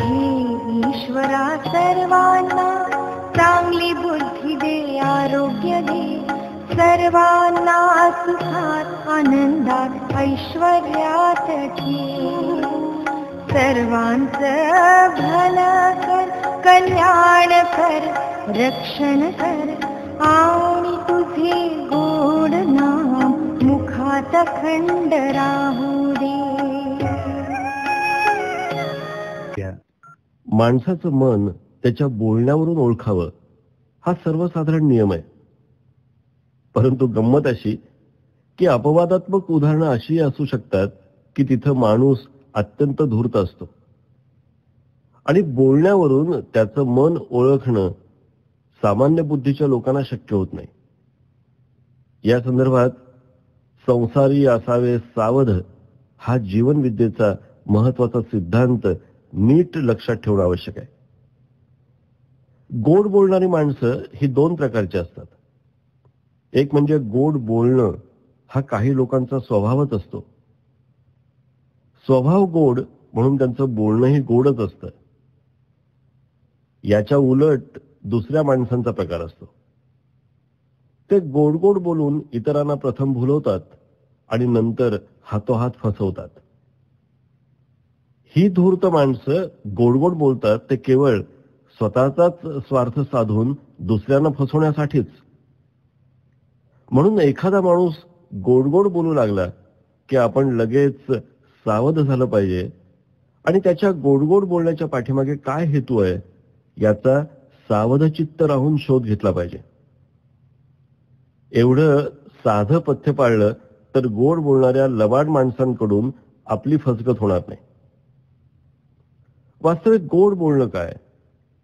हे ईश्वरा सर्वांना चांगली बुद्धी दे आरोग्य दे. सर्वांना आनंदात ऐश्वर्यात ठे. सर्वांचं भलं कर कल्याण कर रक्षण कर. आणि तुझे गोड नाम मुखात खंड राहू दे माणसाचं मन त्याच्या बोलण्यावरून ओळखावं हा सर्वसाधारण नियम आहे. परंतु गंमत अशी की अपवादात्मक उदाहरणं अशी असू शकतात की तिथं माणूस अत्यंत धूर्त असतो. आणि बोलण्यावरून त्याचं मन ओळखणं सामान्य बुद्धीच्या लोकांना शक्य होत नाही. या संदर्भात संसारी असावे सावध हा जीवनविद्येचा महत्त्वाचा सिद्धांत नीट लक्षात ठेवणं आवश्यक आहे. गोड बोलणारी माणसं ही दोन प्रकारची असतात. एक म्हणजे गोड बोलणं हा काही लोकांचा स्वभावच असतो. स्वभाव गोड म्हणून त्यांचं बोलणंही गोडच असतं. याच्या उलट दुसऱ्या माणसांचा प्रकार असतो. ते गोड गोड बोलून इतरांना प्रथम भुलवतात आणि नंतर हातोहात फसवतात. ही धूर्त माणसं गोड गोड बोलतात ते केवळ स्वतःचाच स्वार्थ साधून दुसऱ्यांना फसवण्यासाठीच. म्हणून एखादा माणूस गोड गोड बोलू लागला की आपण लगेच सावध झालं पाहिजे आणि त्याच्या गोडगोड बोलण्याच्या पाठीमागे काय हेतू आहे याचा सावधचित्त राहून शोध घेतला पाहिजे. एवढं साधं पथ्य पाळलं तर गोड बोलणाऱ्या लबाड माणसांकडून आपली फसगत होणार नाही. वास्तविक गोड बोलणं काय?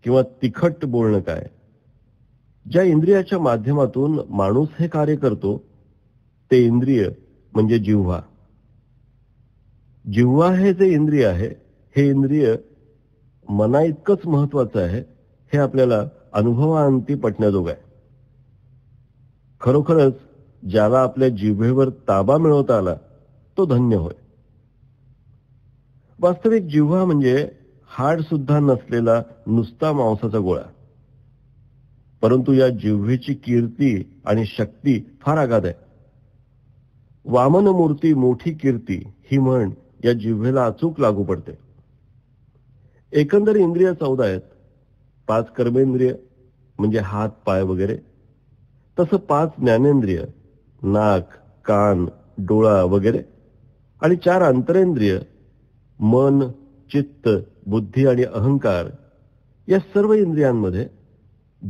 किंवा तिखट बोलणं काय? ज्या इंद्रियाच्या माध्यमातून माणूस हे कार्य करतो ते इंद्रिय म्हणजे जिव्हा. जिव्हा हे जे इंद्रिय आहे हे इंद्रिय मना इतकंच महत्वाचं आहे हे आपल्याला अनुभवांती पटण्याजोग आहे. खरोखरच ज्याला आपल्या जिव्हेवर ताबा मिळवता आला तो धन्य होय. वास्तविक जिव्हा म्हणजे हाड सुद्धा नसलेला नुसता मांसाचा गोळा. परंतु या जिव्हेची कीर्ती आणि शक्ती फार आगाध आहे. वामन मूर्ती मोठी कीर्ती ही म्हण या जिव्हेला अचूक लागू पडते. एकंदर इंद्रिय चौदा आहेत. पाच कर्मेंद्रिय म्हणजे हात पाय वगैरे. तसं पाच ज्ञानेंद्रिय नाक कान डोळा वगैरे. आणि चार अंतरेंद्रिय मन चित्त बुद्धी आणि अहंकार या सर्व इंद्रियांमध्ये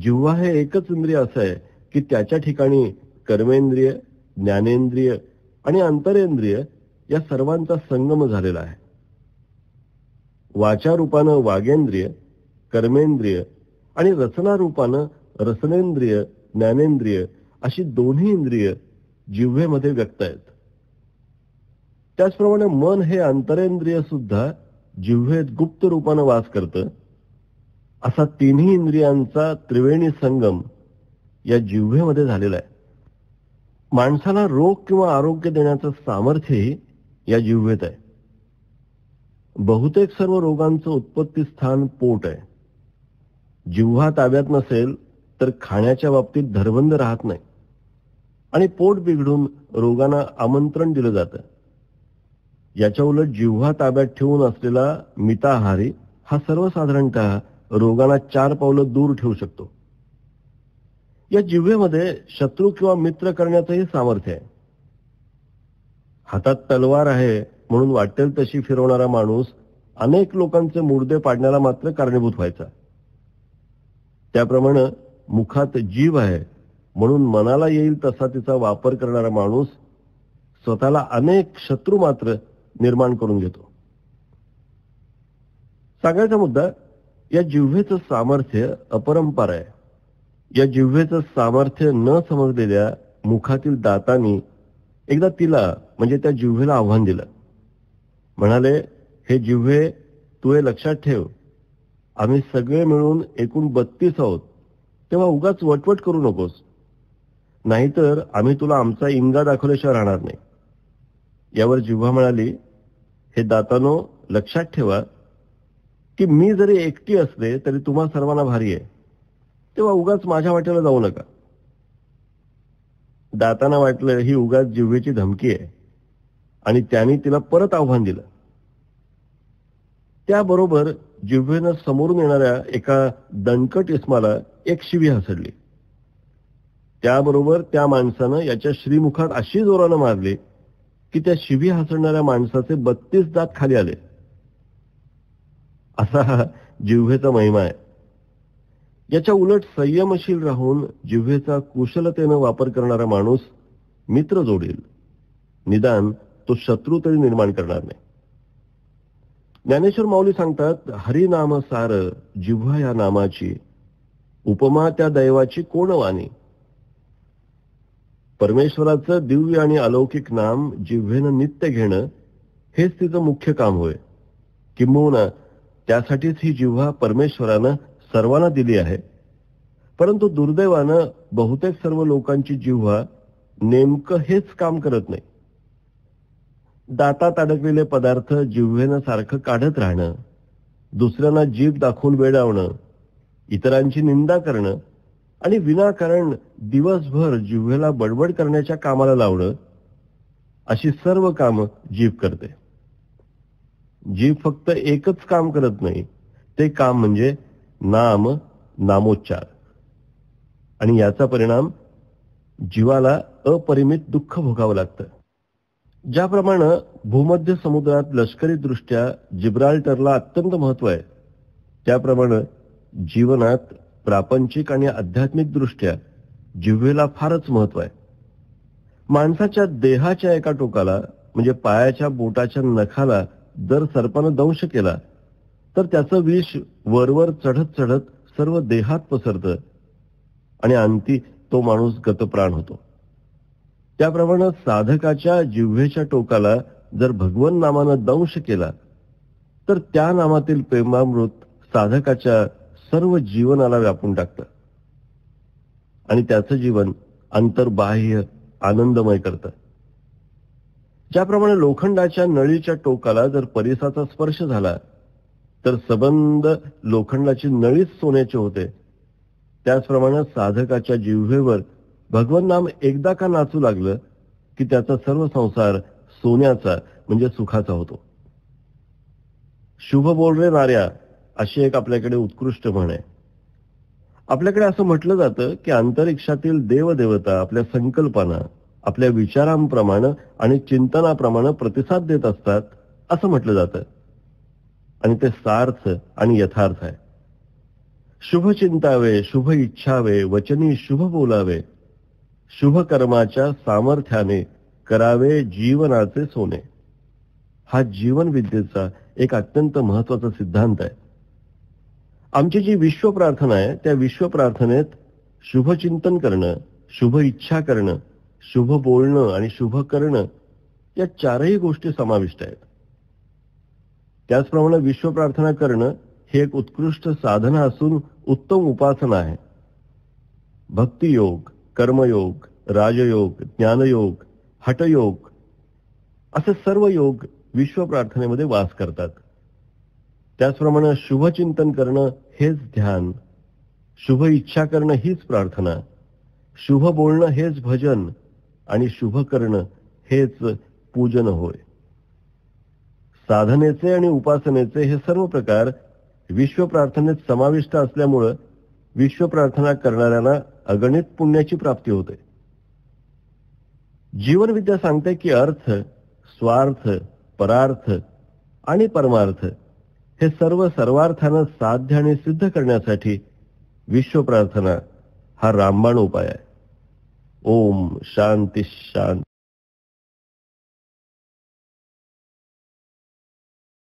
जिव्हा हे एकच इंद्रिय असं आहे की त्याच्या ठिकाणी कर्मेंद्रिय ज्ञानेंद्रिय आणि अंतरेंद्रिय या सर्वांचा संगम झालेला आहे. वाचारूपानं वागेंद्रिय कर्मेंद्रिय आणि रचनारूपानं रसनेंद्रिय ज्ञानेंद्रिय अशी दोन्ही इंद्रिय जिव्हेमध्ये व्यक्त आहेत. त्याचप्रमाणे मन हे अंतरेंद्रिय सुद्धा जिव्हेत गुप्त रूपानं वास करतं असा तिन्ही इंद्रियांचा त्रिवेणी संगम या जिव्हेमध्ये झालेला आहे. माणसाला रोग किंवा आरोग्य देण्याचं सामर्थ्यही या जिव्हेत आहे. बहुतेक सर्व रोगांचं उत्पत्ती स्थान पोट आहे. जिव्हा ताब्यात नसेल तर खाण्याच्या बाबतीत धरबंद राहत नाही. आणि पोट बिघडून रोगांना आमंत्रण दिलं जातं. याच्या उलट जिव्हा ताब्यात ठेवून असलेला मिताहारी हा सर्वसाधारणतः रोगांना चार पावलं दूर ठेवू शकतो. या जिव्हेमध्ये शत्रू किंवा मित्र करण्याचंही सामर्थ्य आहे. हातात तलवार आहे म्हणून वाटेल तशी फिरवणारा माणूस अनेक लोकांचे मुर्दे पाडण्याला मात्र कारणीभूत व्हायचा. त्याप्रमाणे मुखात जीव आहे म्हणून मनाला येईल तसा तिचा वापर करणारा माणूस स्वतःला अनेक शत्रू मात्र निर्माण करून घेतो. सांगायचा मुद्दा या जिव्हेचं सामर्थ्य अपरंपार आहे. या जिव्हेचं सामर्थ्य न समजलेल्या मुखातील दातांनी एकदा तिला म्हणजे त्या जिव्हेला आव्हान दिलं. म्हणाले हे जिव्हे तू हे लक्षात ठेव. आम्ही सगळे मिळून एकूण बत्तीस आहोत. तेव्हा उगाच वटवट करू नकोस. नाहीतर आम्ही तुला आमचा इंगा दाखवल्याशिवाय राहणार नाही. यावर जिव्हा म्हणाली हे दातानो लक्षात ठेवा की मी जरी एकटी असले तरी तुम्हा सर्वांना भारी आहे. तेव्हा उगाच माझ्या वाटेला जाऊ नका. दाताना वाटलं ही उगाच जिव्हेची धमकी आहे. आणि त्यांनी तिला परत आव्हान दिलं. त्याबरोबर जिव्हेनं समोरून येणाऱ्या एका दणकट इस्माला एक शिवी हसडली. त्याबरोबर त्या माणसानं याच्या श्रीमुखात अशी जोरानं मारली की त्या शिवी हसणाऱ्या माणसाचे बत्तीस दात खाली आले. असा हा जिव्हेचा महिमा आहे. याच्या उलट संयमशील राहून जिव्हेचा कुशलतेनं वापर करणारा माणूस मित्र जोडील. निदान तो शत्रू तरी निर्माण करणार नाही. ज्ञानेश्वर माऊली सांगतात हरिनाम सार जिव्हा या नामाची उपमा त्या दैवाची कोण वाणी? परमेश्वराचं दिव्य आणि अलौकिक नाम जिव्हेनं नित्य घेणं हेच तिचं मुख्य काम होय. किंबहुना त्यासाठीच ही जिव्हा परमेश्वरानं सर्वांना दिली आहे. परंतु दुर्दैवानं बहुतेक सर्व लोकांची जिव्हा नेमकं हेच काम करत नाही. दातात अडकलेले पदार्थ जिव्हेनं सारखं काढत राहणं दुसऱ्यांना जीभ दाखवून वेडावणं इतरांची निंदा करणं आणि विनाकारण दिवसभर जिव्हेला बडबड करण्याच्या कामाला लावणं अशी सर्व कामं जीभ करते. जीभ फक्त एकच काम करत नाही ते काम म्हणजे नाम नामोच्चार. आणि याचा परिणाम जीवाला अपरिमित दुःख भोगावं लागतं. ज्याप्रमाणे भूमध्य समुद्रात लष्करी दृष्ट्या जिब्राल्टरला अत्यंत महत्त्व आहे त्याप्रमाणे जीवनात प्रापंचिक आणि आध्यात्मिक दृष्ट्या जिव्हेला फारच महत्त्व आहे. माणसाच्या देहाच्या एका टोकाला म्हणजे पायाच्या बोटाच्या नखाला जर सर्पानं दंश केला तर त्याचं विष वरवर चढत चढत सर्व देहात पसरतं आणि अंती तो माणूस गतप्राण होतो. त्याप्रमाणे साधकाच्या जिव्हेच्या टोकाला जर भगवन नामानं दंश केला तर त्या नामातील प्रेमामृत साधकाच्या सर्व जीवनाला व्यापून टाकतं. आणि त्याचं जीवन अंतर्बाह्य आनंदमय करतं. ज्याप्रमाणे लोखंडाच्या नळीच्या टोकाला जर परिसाचा स्पर्श झाला तर सबंध लोखंडाची नळीच सोन्याचे होते. त्याचप्रमाणे साधकाच्या जिव्हेवर भगवन नाम एकदा का नाचू लागलं की त्याचा सर्व संसार सोन्याचा म्हणजे सुखाचा होतो. शुभ बोल रे अशी एक आपल्याकडे उत्कृष्ट म्हण आहे. आपल्याकडे असं म्हटलं जातं की अंतरिक्षातील देवदेवता आपल्या संकल्पना आपल्या विचारांप्रमाणे आणि चिंतनाप्रमाणे प्रतिसाद देत असतात असं म्हटलं जातं. आणि ते सार्थ आणि यथार्थ आहे. शुभ चिंतावे शुभ इच्छावे वचनी शुभ बोलावे. शुभ कर्माच्या सामर्थ्याने करावे जीवनाचे सोने. हा जीवन विद्येचा एक अत्यंत महत्त्वाचा सिद्धांत आहे. आमची जी विश्व प्रार्थना आहे त्या विश्व प्रार्थनेत शुभचिंतन करणं शुभ इच्छा करणं शुभ बोलणं आणि शुभ करणं या चारही गोष्टी समाविष्ट आहेत. त्याचप्रमाणे विश्व प्रार्थना करणं हे एक उत्कृष्ट साधना असून उत्तम उपासना आहे. भक्तियोग कर्मयोग राजयोग ज्ञानयोग हटयोग असे सर्व योग विश्व प्रार्थनेमध्ये वास करतात. त्याचप्रमाणे शुभचिंतन करणं हेच ध्यान. शुभ इच्छा करणं हीच प्रार्थना. शुभ बोलणं हेच भजन आणि शुभ करणं हेच पूजन होय. साधनेचे आणि उपासनेचे हे सर्व प्रकार विश्व प्रार्थनेत समाविष्ट असल्यामुळं विश्व प्रार्थना करणाऱ्यांना अगणित पुण्याची प्राप्ती होते. जीवनविद्या सांगते की अर्थ स्वार्थ परार्थ आणि परमार्थ हे सर्व सर्वार्थानं साध्य आणि सिद्ध करण्यासाठी विश्व प्रार्थना हा रामबाण उपाय आहे. ओम शांती शांती.